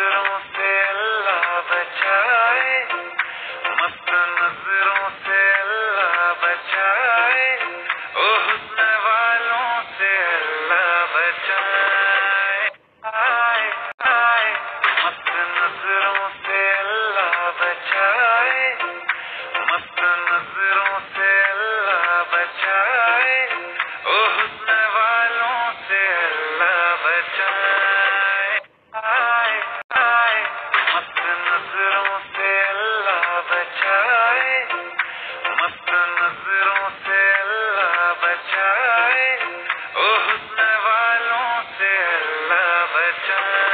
नजरों से अल्लाह बचाए मस्त नजरों से अल्लाह बचाए ओ हुस्न वालों से अल्लाह बचाए आए आए मस्त नजरों से अल्लाह बचाए मस्त नजरों से अल्लाह बचाए नज़रों से अल्लाह बचाए मस्त नज़रों से अल्लाह बचाए ओ हुस्न वालों से अल्लाह बचाए